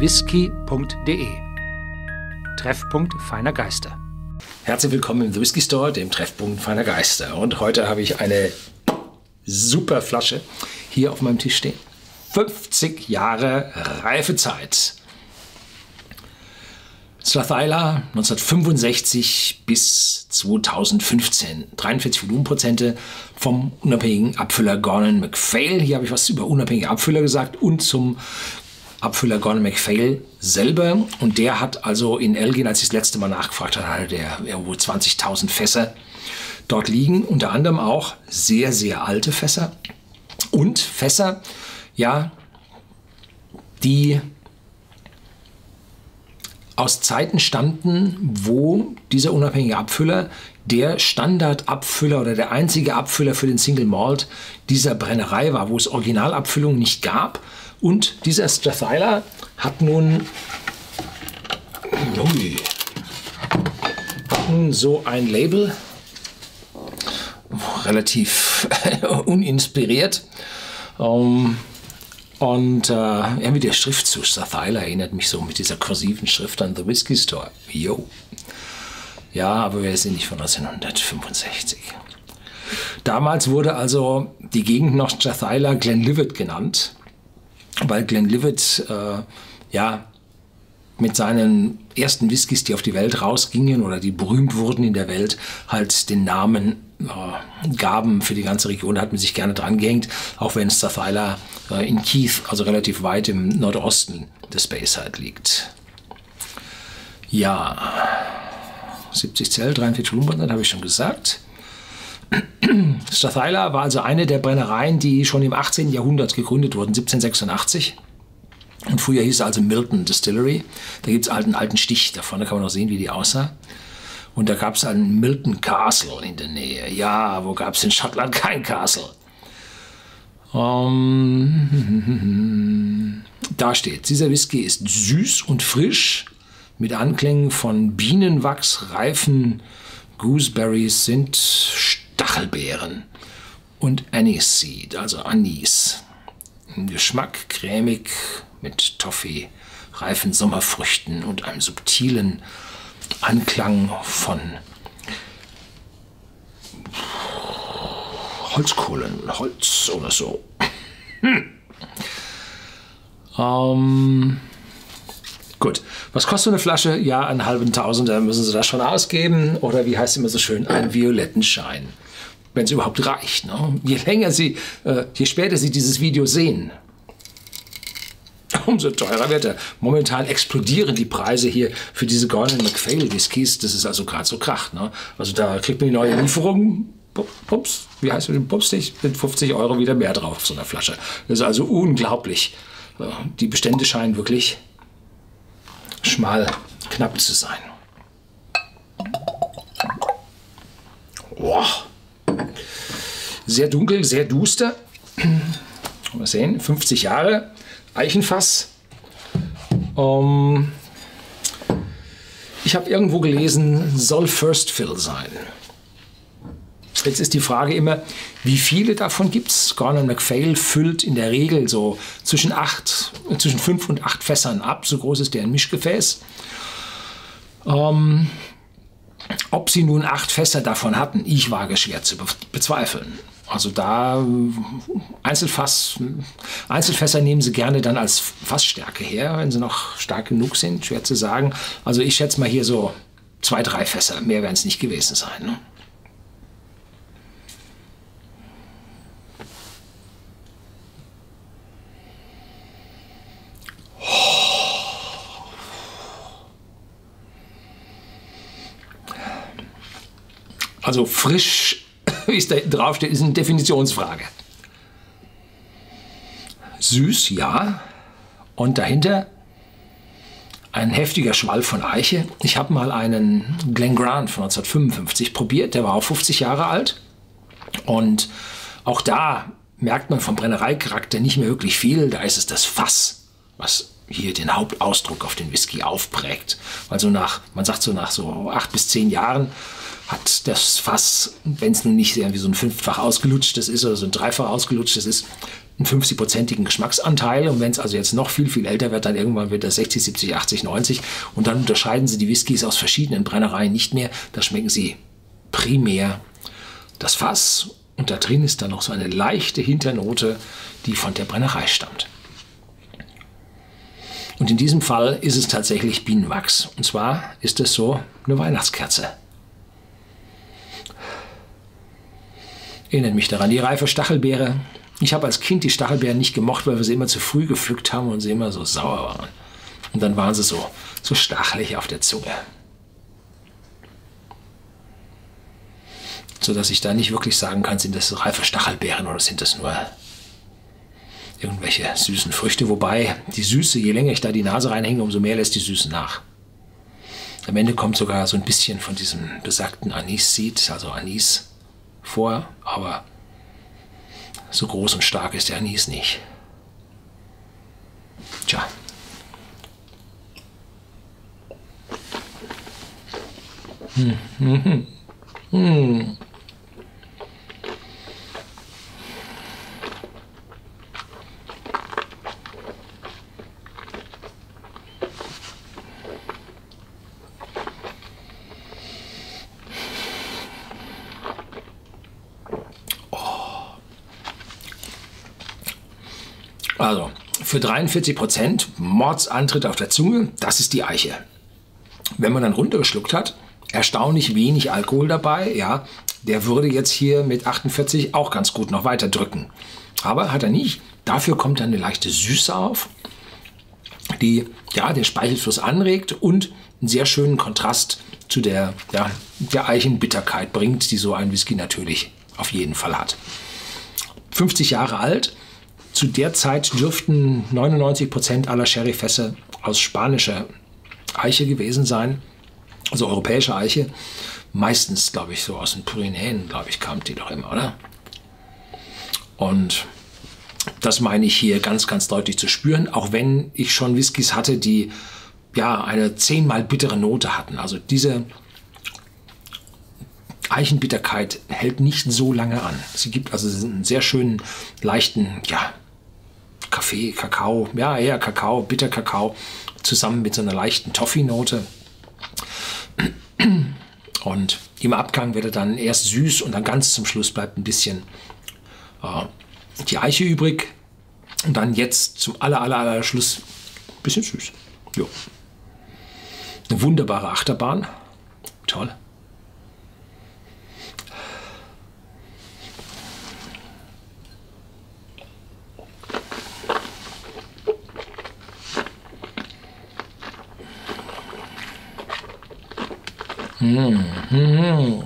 www.whisky.de Treffpunkt feiner Geister. Herzlich willkommen im The Whisky Store, dem Treffpunkt feiner Geister. Und heute habe ich eine super Flasche hier auf meinem Tisch stehen. 50 Jahre Reifezeit. Strathyla 1965 bis 2015. 43 Volumenprozente vom unabhängigen Abfüller Gordon MacPhail. Hier habe ich was über unabhängige Abfüller gesagt und zum Abfüller Gordon MacPhail selber. Und der hat also in Elgin, als ich das letzte Mal nachgefragt habe, hatte der irgendwo 20.000 Fässer dort liegen. Unter anderem auch sehr, sehr alte Fässer. Und Fässer, ja, die aus Zeiten stammten, wo dieser unabhängige Abfüller der Standardabfüller oder der einzige Abfüller für den Single Malt dieser Brennerei war, wo es Originalabfüllung nicht gab. Und dieser Strathyla hat nun, ui, hat nun so ein Label, relativ uninspiriert. Um, und äh, irgendwie der Schriftzug Strathyla erinnert mich so mit dieser kursiven Schrift an The Whiskey Store. Yo. Ja, aber wir sind nicht von 1965. Damals wurde also die Gegend noch Strathyla Glenlivet genannt, weil Glenlivet äh, ja mit seinen ersten Whiskys, die auf die Welt rausgingen oder die berühmt wurden in der Welt, halt den Namen äh, gaben für die ganze Region. Da hat man sich gerne dran gehängt, auch wenn Strathyla äh, in Keith, also relativ weit im Nordosten des Bayside liegt. Ja, 70 Zell, 43 Volumenprozent, habe ich schon gesagt. Strathyla war also eine der Brennereien, die schon im 18. Jahrhundert gegründet wurden, 1786. Und früher hieß es also Milton Distillery. Da gibt es einen alten Stich, da vorne kann man noch sehen, wie die aussah. Und da gab es einen Milton Castle in der Nähe. Ja, wo gab es in Schottland kein Castle? Um, da steht, dieser Whisky ist süß und frisch mit Anklängen von Bienenwachs, reifen Gooseberries sind Stachelbeeren und Aniseed, also Anis. Geschmack cremig mit Toffee, reifen Sommerfrüchten und einem subtilen Anklang von Holzkohlen, Holz oder so. Hm. Ähm, gut. Was kostet eine Flasche? Ja, einen halben Tausender müssen Sie da schon ausgeben. Oder wie heißt es immer so schön, einen violetten Schein. Wenn es überhaupt reicht. Ne? Je länger Sie, äh, je später Sie dieses Video sehen, umso teurer wird er. Momentan explodieren die Preise hier für diese Gordon MacPhail Whiskys. Das ist also gerade so kracht. Ne? Also da kriegt man die neue Lieferung Pups, wie heißt es, Pupstich, sind 50 Euro wieder mehr drauf auf so einer Flasche. Das ist also unglaublich. Die Bestände scheinen wirklich schmal knapp zu sein. Wow. Sehr dunkel, sehr duster. Mal sehen, 50 Jahre, Eichenfass. Um, ich habe irgendwo gelesen, soll First Fill sein. Jetzt ist die Frage immer, wie viele davon gibt es? Gordon MacPhail füllt in der Regel so zwischen, acht, zwischen fünf und acht Fässern ab. So groß ist deren Mischgefäß. Ähm, ob sie nun acht Fässer davon hatten, ich wage schwer zu bezweifeln. Also da Einzelfass, Einzelfässer nehmen sie gerne dann als Fassstärke her, wenn sie noch stark genug sind, schwer zu sagen. Also ich schätze mal hier so zwei, drei Fässer, mehr werden es nicht gewesen sein. Ne? Also frisch, wie es da drauf steht, ist eine Definitionsfrage. Süß, ja. Und dahinter ein heftiger Schwall von Eiche. Ich habe mal einen Glen Grant von 1955 probiert, der war auch 50 Jahre alt. Und auch da merkt man vom Brennereicharakter nicht mehr wirklich viel. Da ist es das Fass, was hier den Hauptausdruck auf den Whisky aufprägt. Also nach, man sagt so nach so acht bis zehn Jahren hat das Fass, wenn es nun nicht irgendwie so ein fünffach ausgelutschtes ist oder so ein dreifach ausgelutschtes ist, einen 50-prozentigen Geschmacksanteil. Und wenn es also jetzt noch viel, viel älter wird, dann irgendwann wird er 60, 70, 80, 90. Und dann unterscheiden sie die Whiskys aus verschiedenen Brennereien nicht mehr. Da schmecken sie primär das Fass. Und da drin ist dann noch so eine leichte Hinternote, die von der Brennerei stammt. Und in diesem Fall ist es tatsächlich Bienenwachs. Und zwar ist es so eine Weihnachtskerze. Erinnert mich daran, die reife Stachelbeere. Ich habe als Kind die Stachelbeeren nicht gemocht, weil wir sie immer zu früh gepflückt haben und sie immer so sauer waren. Und dann waren sie so, so stachelig auf der Zunge. Sodass ich da nicht wirklich sagen kann, sind das reife Stachelbeeren oder sind das nur irgendwelche süßen Früchte. Wobei die Süße, je länger ich da die Nase reinhänge, umso mehr lässt die Süße nach. Am Ende kommt sogar so ein bisschen von diesem besagten Anis-Seed, also Anis, vor, aber so groß und stark ist der Anis nicht. Tja. Hm, hm, hm. hm. Also, für 43 Prozent Mordsantritt auf der Zunge, das ist die Eiche. Wenn man dann runtergeschluckt hat, erstaunlich wenig Alkohol dabei, ja, der würde jetzt hier mit 48 auch ganz gut noch weiter drücken. Aber hat er nicht. Dafür kommt dann eine leichte Süße auf, die ja, den Speichelfluss anregt und einen sehr schönen Kontrast zu der, ja, der Eichenbitterkeit bringt, die so ein Whisky natürlich auf jeden Fall hat. 50 Jahre alt, zu der Zeit dürften 99 Prozent aller Sherryfässer aus spanischer Eiche gewesen sein, also europäische Eiche. Meistens, glaube ich, so aus den Pyrenäen, glaube ich, kam die doch immer, oder? Und das meine ich hier ganz, ganz deutlich zu spüren, auch wenn ich schon Whiskys hatte, die ja eine zehnmal bittere Note hatten. Also diese Eichenbitterkeit hält nicht so lange an. Sie gibt also einen sehr schönen, leichten, ja, Kaffee, Kakao, ja, eher Kakao, Bitterkakao, zusammen mit so einer leichten Toffee-Note. Und im Abgang wird er dann erst süß und dann ganz zum Schluss bleibt ein bisschen äh, die Eiche übrig. Und dann jetzt zum aller, aller, aller Schluss ein bisschen süß. Jo. Eine wunderbare Achterbahn. Toll. Mmh.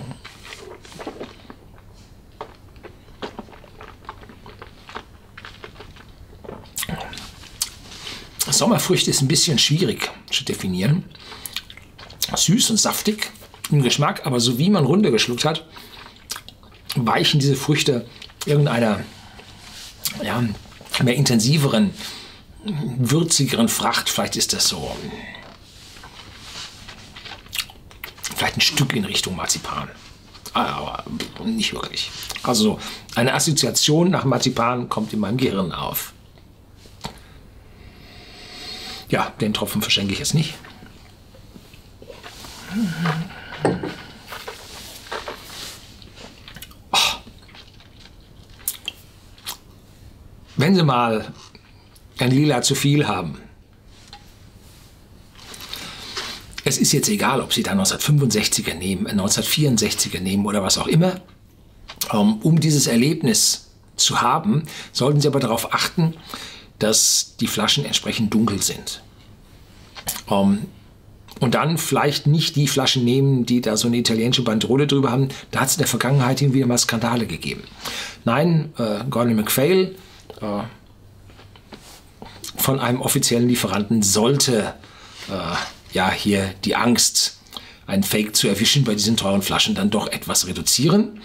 Sommerfrüchte ist ein bisschen schwierig zu definieren. Süß und saftig im Geschmack, aber so wie man runtergeschluckt hat, weichen diese Früchte irgendeiner ja, mehr intensiveren, würzigeren Fracht. Vielleicht ist das so vielleicht ein Stück in Richtung Marzipan. Aber nicht wirklich. Also eine Assoziation nach Marzipan kommt in meinem Gehirn auf. Ja, den Tropfen verschenke ich jetzt nicht. Oh. Wenn Sie mal ein Lila zu viel haben, Es ist jetzt egal, ob Sie da 1965er nehmen, 1964er nehmen oder was auch immer. Ähm, um dieses Erlebnis zu haben, sollten Sie aber darauf achten, dass die Flaschen entsprechend dunkel sind. Ähm, und dann vielleicht nicht die Flaschen nehmen, die da so eine italienische Banderole drüber haben. Da hat es in der Vergangenheit hin wieder mal Skandale gegeben. Nein, äh, Gordon MacPhail äh, von einem offiziellen Lieferanten sollte äh, ja hier die Angst, einen Fake zu erwischen bei diesen teuren Flaschen dann doch etwas reduzieren.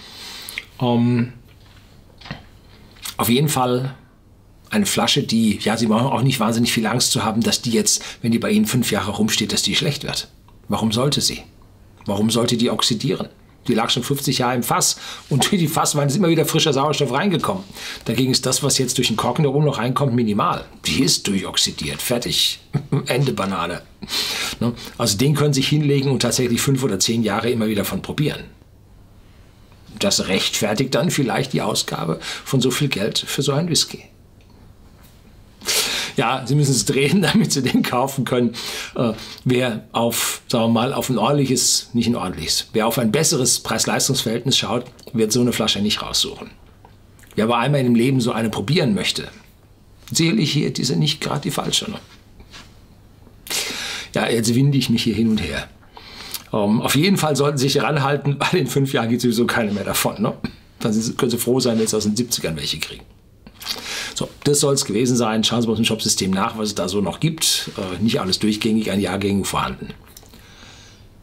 Ähm, auf jeden Fall eine Flasche, die, ja, Sie brauchen auch nicht wahnsinnig viel Angst zu haben, dass die jetzt, wenn die bei Ihnen fünf Jahre rumsteht, dass die schlecht wird. Warum sollte sie? Warum sollte die oxidieren? Die lag schon 50 Jahre im Fass und durch die Fasswein ist immer wieder frischer Sauerstoff reingekommen. Dagegen ist das, was jetzt durch den Korken da oben noch reinkommt, minimal. Die ist durchoxidiert, fertig. Ende Banane. Ne? Also den können sich hinlegen und tatsächlich fünf oder zehn Jahre immer wieder von probieren. Das rechtfertigt dann vielleicht die Ausgabe von so viel Geld für so einen Whisky ja, sie müssen es drehen, damit sie den kaufen können. Äh, wer auf, sagen wir mal, auf ein ordentliches, nicht ein ordentliches, wer auf ein besseres Preis-Leistungs-Verhältnis schaut, wird so eine Flasche nicht raussuchen. Wer aber einmal im Leben so eine probieren möchte, sehe ich hier diese nicht gerade die falsche. Ne? Ja, jetzt winde ich mich hier hin und her. Um, ähm, auf jeden Fall sollten Sie sich ranhalten, weil in fünf Jahren geht sowieso keine mehr davon. Ne? Dann können Sie froh sein, wenn Sie aus den 70ern welche kriegen. So, das soll es gewesen sein. Schauen Sie mal dem Shopsystem nach, was es da so noch gibt. Äh, nicht alles durchgängig an Jahrgängen vorhanden.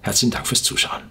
Herzlichen Dank fürs Zuschauen.